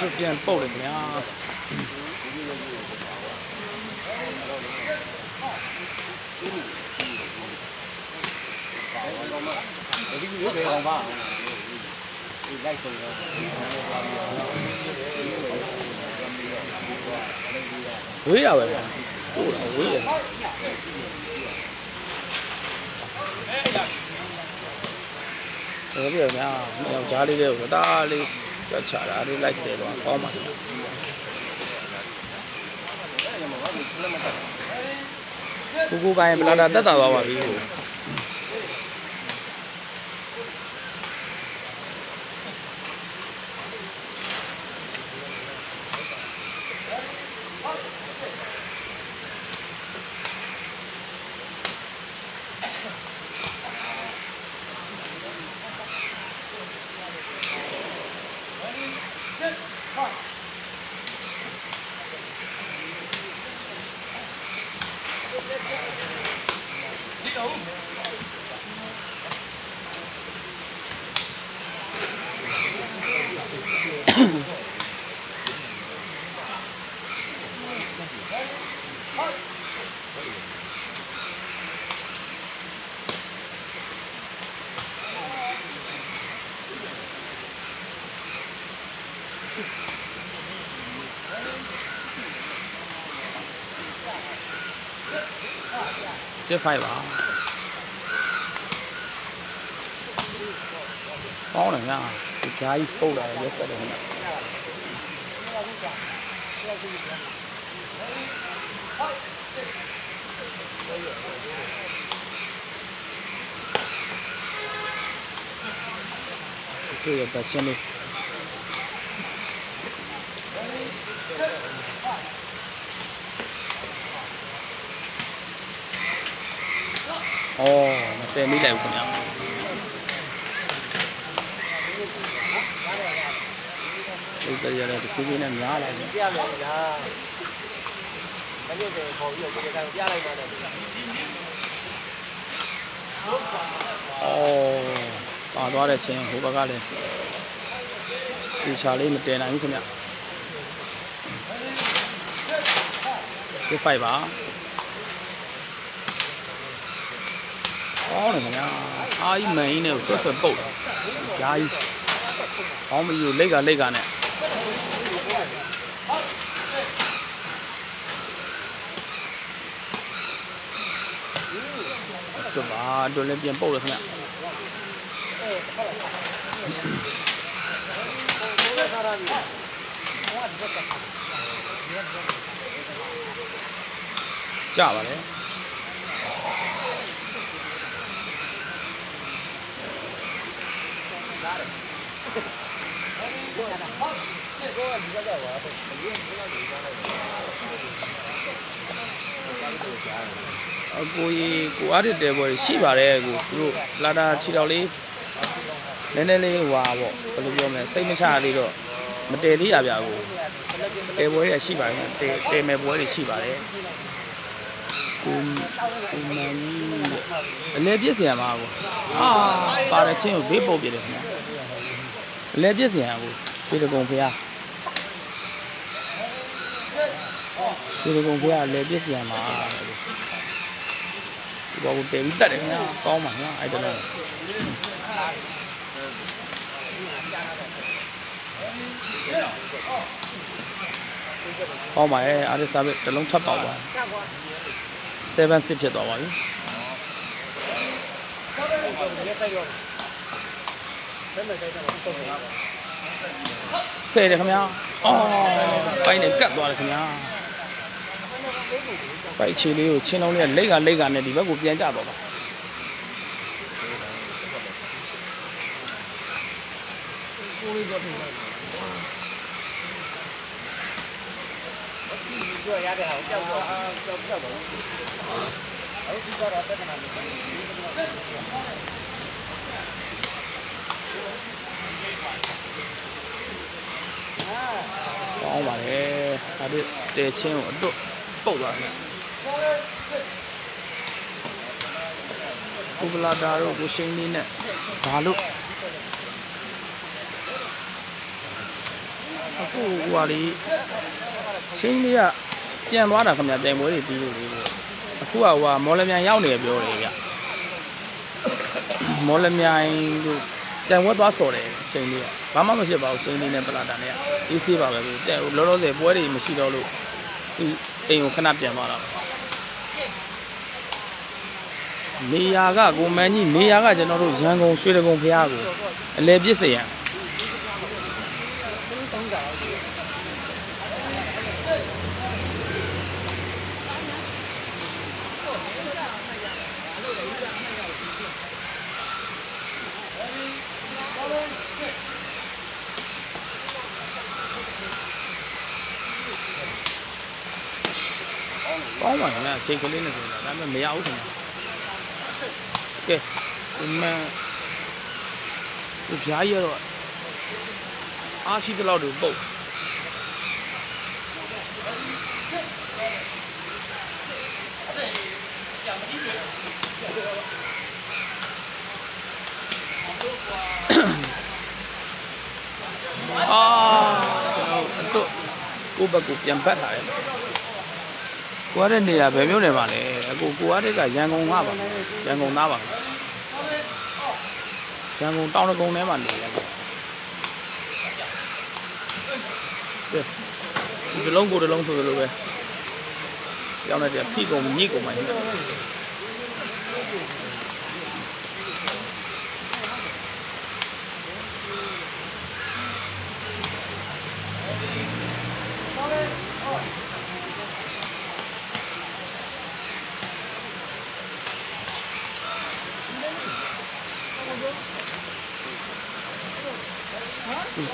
这边爆了啊？嗯。嗯。没被吧？ ဝေးတာပဲဗျာပို့တာဝေးတယ်တော်ပြီဗျာမြောက်ကြားလေးလေးကိုဒါလေးကြက်ချတာလေးလိုက်ဆဲတော့ကောင်းပါလားကိုကိုကိုင်းပလာတာတက်တာသွားပါပြီ ကိုစစ်ဖိုက်ပါကောင်းတယ်ညာဒီဓာကြီးပုတ်လာရက်ဆ က်တယ်ခင်ဗျတွေ့ရတဲ့ချင်းလေးအော်20မိလိုက်ဘူးခင်ဗျဒီတရတဲ့ဒီကိနဲ့များလာပြီပြမယ်လားမညစ်တယ်ခေါ်ပြီးတော့ဒီကံပြလိုက်ပါတော့အော်ပါသွားတဲ့ချင်းဟိုဘက်ကလည်းဒီချာလေးမတင်နိုင်ဘူးခင်ဗျစစ်ဖိုက်ပါ ကောင်းတယ်ခင်ဗျာအားကြီးမန်ကြီးနဲ့ဆွတ်ဆွတ်ပုတ်တယ်ဂျာကြီးကောင်းမကြီးကိုလိတ်ကလိတ်ကနဲ့တို့ပါတို့လည်းပြန်ပုတ်တယ်ခင်ဗျကြပါလေ အကိုကြီးကိုအားရတဲ့ဘောရှိပါတယ်ကိုသူတို့လာတာခြေတော်လေးနည်းနည်းလေးဟွာပေါ့ဘယ်လိုပြောမလဲစိတ်မချသေးတော့မတည်သေးရဗျာကိုတဲပွဲတွေရှိပါတယ်တဲတဲမဲ့ပွဲတွေရှိပါတယ်ကိုကိုမန်ကြီးအလဲပြစ်စရာမှာကိုအာပါရချင်းကိုဘေးပုတ်ပြတယ်ခင်ဗျာအလဲပြစ်စရာကိုရွှေတကုံဖျား ရွှေတကုံဖျားအလဲပြစ်စရာမှာဒီဘောကိုတဲပြီးတက်တယ်ခင်ဗျာကောင်းပါခင်ဗျာအဲ့တလုံး။ဟောပါရဲ့အားရစားပဲတစ်လုံးထပ်ပေါက်ပါ။7 6ဖြစ်သွားပါပြီရက်တိုက်ရောဘယ်မှာတိုက်တာလဲတော့။ဆယ်တယ်ခင်ဗျာ။အော်ပိုင်းနဲ့ကတ်သွားတယ်ခင်ဗျာ။ ပိုက်ချီလေးကိုချင်းလုံးလေးကလိတ်ကလိတ်ကနဲ့ဒီဘက်ကိုပြန်ကြတော့ပါကျွတ်ရတဲ့ဟာကိုကြောက်တော့ကြောက်ကြောက်တော့အဲ့ဒီကတော့တက်နေတာ။ကောင်းပါလေ။ဒါဒီတဲချင်းကိုအတော့ ပုတ်သွားတယ်။ကုပလာတာတို့ကိုရှိန်လေးနဲ့ဘာလို့အခုဟိုဟာလေးရှိန်လေးကပြန်သွားတာခင်ဗျာတိုင်ပွဲတွေပြီးလို့လေးပေါ့အခုကဟိုဟာမော်လမြိုင်ရောက်နေပြောတယ်ဗျမော်လမြိုင်တို့တိုင်ပွဲသွားစော်တယ်ရှိန်လေးကဘာမှမဖြစ်ပါဘူးရှိန်လေးနဲ့ပလာတာနဲ့အေးဆေးပါပဲကိုတဲ့လောလောဆယ်ပွဲတွေမရှိတော့လို့ဒီ အိမ်ကိုခဏပြန်သွားတာပါနေရာကကိုမန်းကြီးနေရာကကျွန်တော်တို့ရန်ကုန်ရွှေတကုံဖျားကိုအလဲပြစ်စေရ အချိန်ကလေးနဲ့ဆိုတာဒါပေမဲ့မရဘူးထင်တယ်ကဲဒီမှာဒီဖြားရတော့အားရှိတဲ့လောက်တွေပုတ်အာကျွန်တော်တို့ကိုဘက်ကိုပြန်ပတ်လာတယ် ကိုရတဲ့နေရာဘယ်မျိုးနေပါလဲအကိုကိုရတဲ့ကရန်ကုန်ကပါရန်ကုန်သားပါရန်ကုန်တောင်တကုန်းထဲမှာနေရတယ်ကဲဒီတစ်လုံးကိုတစ်လုံးဆိုလိုပဲကြောင်းတဲ့ထိကုန်ညိကုန်မှရှိတယ်သူ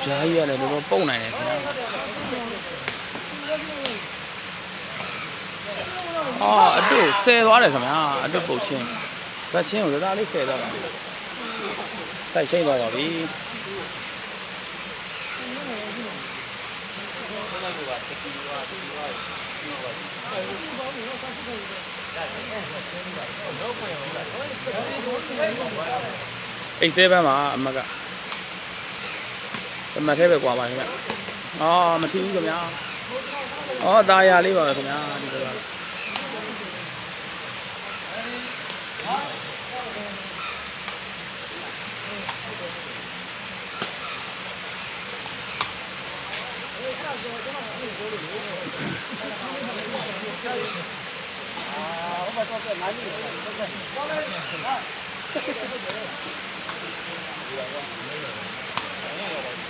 ဂျားကြီးရတယ်တော်တော်ပုံနိုင်တယ်ခင်ဗျာအော်အတုဆယ်သွားတယ်ခင်ဗျာအတုပုတ်ချင်းဗတ်ချင်းကိုဒါသားလေးဆယ်သွားတာစိုက်ချိတ်သွားပါပြီအိတ်သေးပန်းမှာအမက တမတ်သေးပဲကွာပါခင်ဗျ။အော်မထီးဘူးခင်ဗျာ။အော်ตาရလေးပါပဲခင်ဗျာဒီကဆဲတယ်ခင်ဗျာဒီကလည်း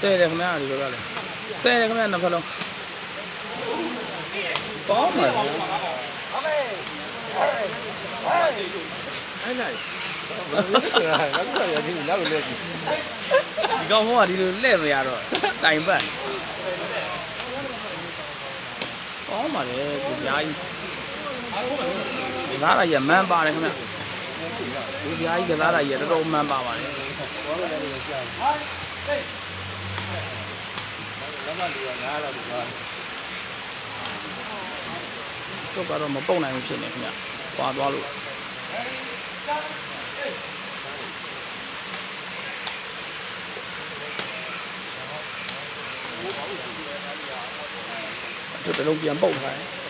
ဆဲတယ်ခင်ဗျာနှစ်ဖက်လုံးကောင်းပါလား အဲ့လိုက်နောက်တော့ရပြီနောက်လည်းဒီကောင်ကဒီလိုလှည့်မရတော့တိုင်ပတ်ကောင်းပါလေကိုကြားကြီးကစားရရမန်းပါတယ်ခင်ဗျကိုကြားကြီးကစားရရတော်တော်မန်းပါပါတယ်ဘောလုံးလည်းကြာလမ်းမလူကငါးလောက်ပါတော့ကတော့မပုတ်နိုင်ဘူးဖြစ်နေခင်ဗျ။ ပွာသွားလို့ဒီတလုံးပြန်ပုတ်ထားတယ်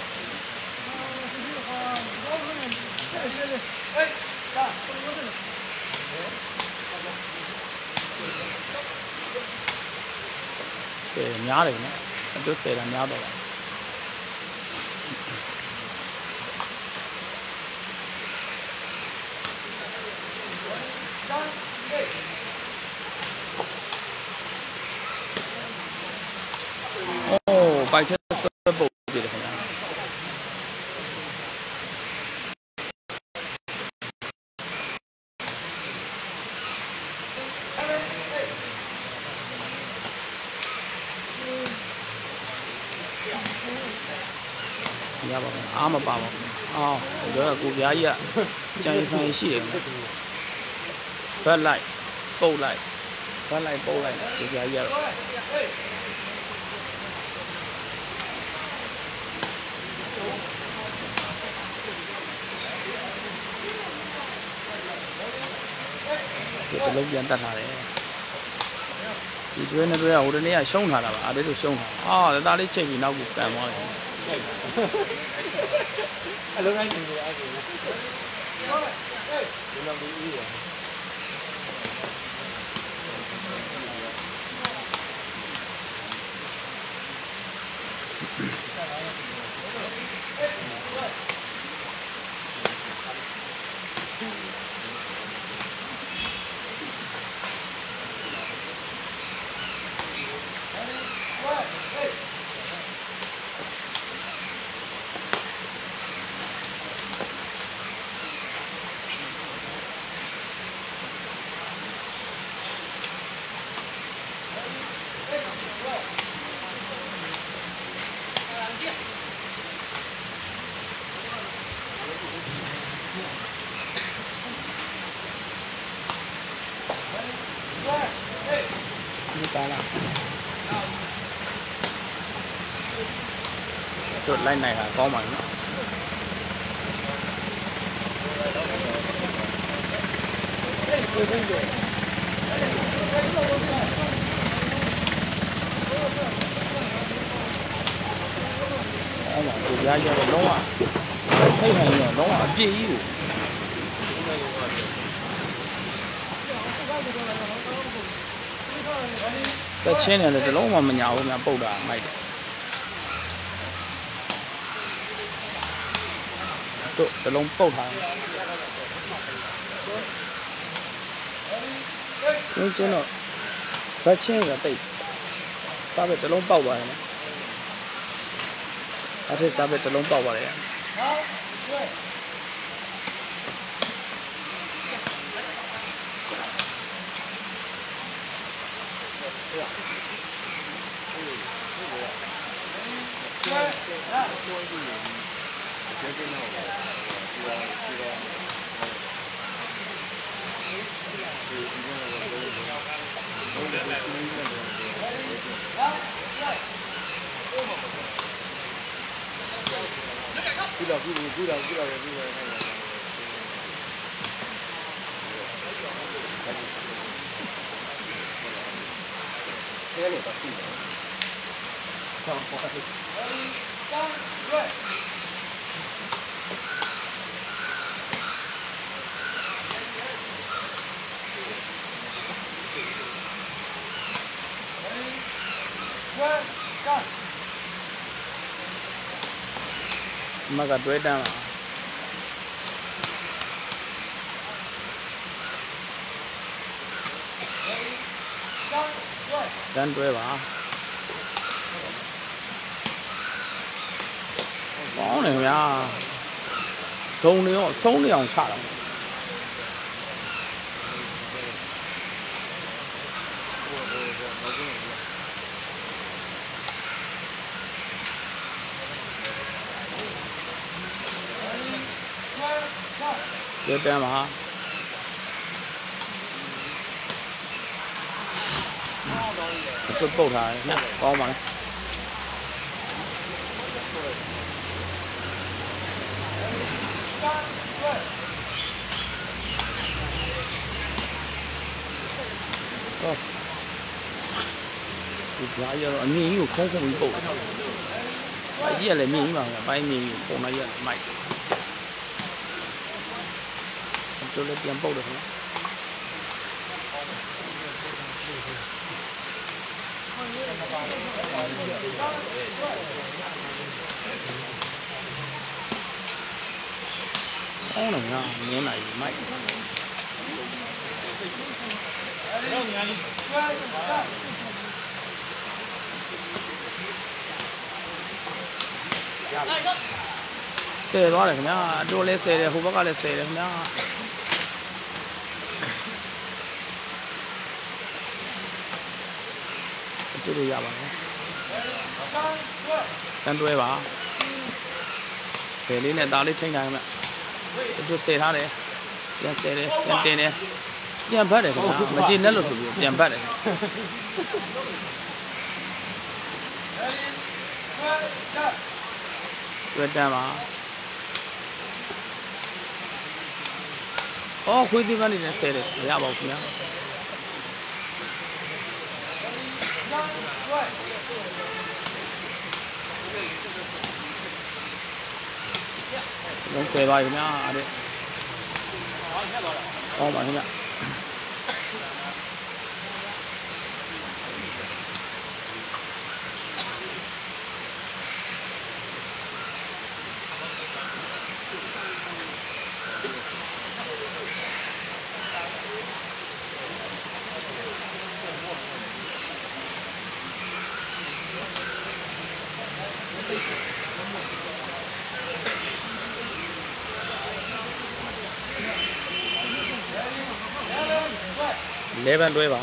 ဆယ်များတယ်နော်အတွတ်ဆယ်တာများတော့ပါ โอ้ပိုက်ချက်ဆွဲပုတ်ပြတယ်ခင်ဗျာရပါဘူးအားမပါပါဘူးအော် ဒါကကိုပြားကြီးကကြံရခိုင်ရှိတယ်ခင်ဗျာဘက်လိုက်ပုတ်လိုက်ဘက်လိုက်ပုတ်လိုက်ကိုပြားကြီးကတော့ဒီအလုံးပြန်တတ်ထားတယ်ဒီတွဲနဲ့တွဲကဟိုတနေ့ကရှုံးထားတာပါအားလေးလို့ရှုံးထားအာဒါသားလေးချိန်ပြီးနောက်ကိုကန်သွားတယ် အလုံးလိုက်နေတယ်အဲ့ဒီလောက် စားလားတို့လိုက်နိုင်တာကောင်းပါပြီနော်အဲ့ဒါကိုကြားရတော့လုံးဝ တ်ဟန်ရောလုံးဝအပြည့်ကြီးကိုတက်ချင်းတယ်လေတလုံးမှမညာဘူးများပုတ်တာမိုက်တယ်တို့တလုံးပုတ်ထားတယ်ကျင်းချင်းတော့ဘတ်ချင်းကတိတ်စားပဲတလုံးပေါက်သွားတယ်နော်အဲ့ဒီစားပဲတလုံးပေါက်သွားတယ် ပြီးတော့ပြီးပြီးတော့ပြီးတော့ပြီးတော့ခဲလို့ တော့ပြီးတယ်။ဆောင်းပေါ်တ ယ် အမကတွဲတန်းလာတန်းတွဲပါကောင်းတယ်ခင်ဗျာစုံနေရောစုံနေအောင်ချတာတွဲတန်းပါတွတ်ပုတ်ထားတယ်ညကောင်းပါလေဟောဒီကြားရတော့အမြင်ကြီးကိုခုံးခုံးပြီးပုတ်တယ်။အ ကြီးကလည်းမြင်ကြီးပါပဲ။ပိုင်းမြင်ကြီးကိုပုံလိုက်ရတယ်မိုက်တယ်။တို့လည်းပြန်ပုတ်တယ်ခင်ဗျာ။ အောင်းတော့ငါမြင်လာပြီမိုက်တယ်ဆယ်သွားတယ်ခင်ဗျာတို့လည်းဆယ်တယ်ဟိုဘက်ကလည်းဆယ်တယ်ခင်ဗျာတို့လို့ရပါတယ် တန်တွဲပါဘယ်လေးနဲ့ဒါလေးထိန်းထားခင်ဗျတို့ဆယ်ထားတယ်ပြန်ဆယ်တယ်ပြန်တင်တယ်ပြန်ဖတ်တယ်ခင်ဗျာမကြည့်နဲ့လို့ဆိုပြီးပြန်ဖတ်တယ်တွဲတန်းပါအော်ခွေးသီးကနေလည်းဆယ်တယ်မရပါဘူးခင်ဗျာ လုံးဆယ်ပါခင်ဗျာအဲ့ဒါဟောပါခင် ဗျာ11တွဲပါ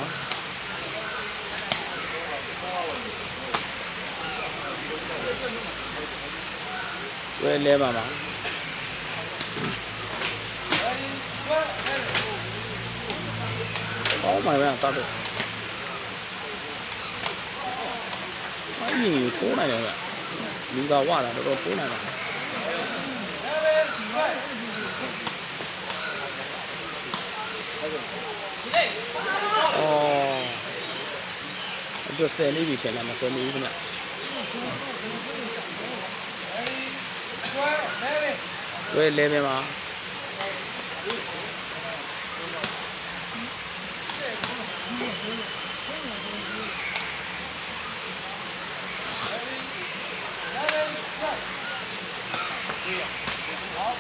တွဲ11ပါပါဟောမှာဗျာစားတော့အဲ့ဒီကိုထိုးနိုင်တယ်ဗျလူကဝတာတော်တော်ထိုးနိုင်တ အဲ့တော့10နေပြီထင်လားမ10နေဘူးခင်ဗျဝဲလဲမယ်မှာ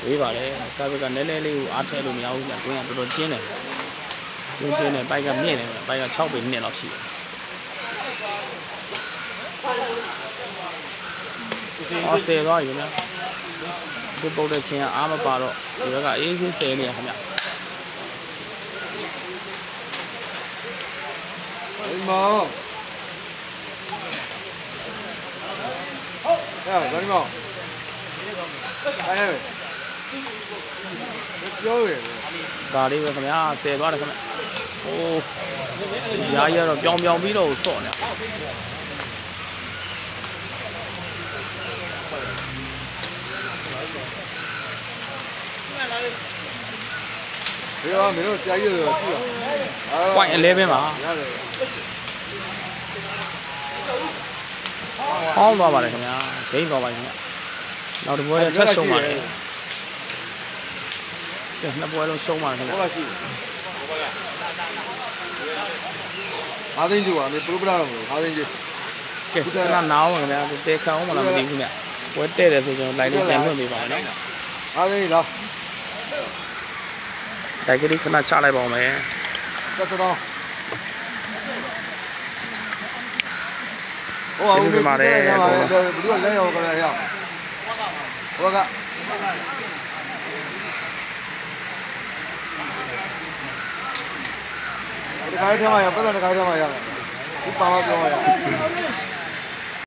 ဝေးပါလေစာဘက်ကနည်းနည်းလေးကိုအားထည့်လို့မရဘူးဗျတွင်းကတော်တော်ကျင်းတယ်တွင်းကျင်းတယ်ပိုက်ကမြင့်တယ်ဗျပိုက်က6ပေနှစ်လောက်ရှိတယ် အော်ဆယ်သွားပြီခင်ဗျဒီပုတ်တဲ့ချင်းကအားမပါတော့ဒီဘက်ကအေးအေးဆေးဆယ်နေရခင်ဗျဒီမောင်ဟုတ်ဟဲ့ဗာဒီမောင်အဲပြောရယ်ဒါလေးပဲခင်ဗျာဆယ်သွားတယ်ခင်ဗျဟိုးရာကြီးကတော့ပြောင်ပြောင်ပြီးတော့စော့နေ ဒီတော့မင်းတို့ဆရာကြီးတို့ရှိတော့ point 11မှာရတယ်ဟောင်းသွားပါတယ်ခင်ဗျာဂိမ်းသွားပါခင်ဗျာနောက်တစ်ပွဲလည်းထပ်ရှုံးပါတယ်ကဲနှစ်ပွဲလုံးရှုံးပါတယ်ခင်ဟောဗျာလာရှိအားသိန်းကျူပါမင်းပရိုပရာတော့မလို့အားသိန်းကျူကဲခဏနားအောင်ခင်ဗျာတဲခံအောင်မလားမသိဘူးခင်ဗျာပွဲတဲ့တယ်ဆိုကျွန်တော်လိုက်လေးပြန်လွှင့်ပေးပါမယ်နော်အားသိန်းလား တိုက်ကလေးခဏချလိုက်ပါဦးမယ်တက်တော့ဟောဘယ်လိုလဲရောက်ကြလဲဟောဟောကဒီခိုင်းထားမှာရပတ်သက်ခိုင်းထားမှာရဒီပါမပြောရ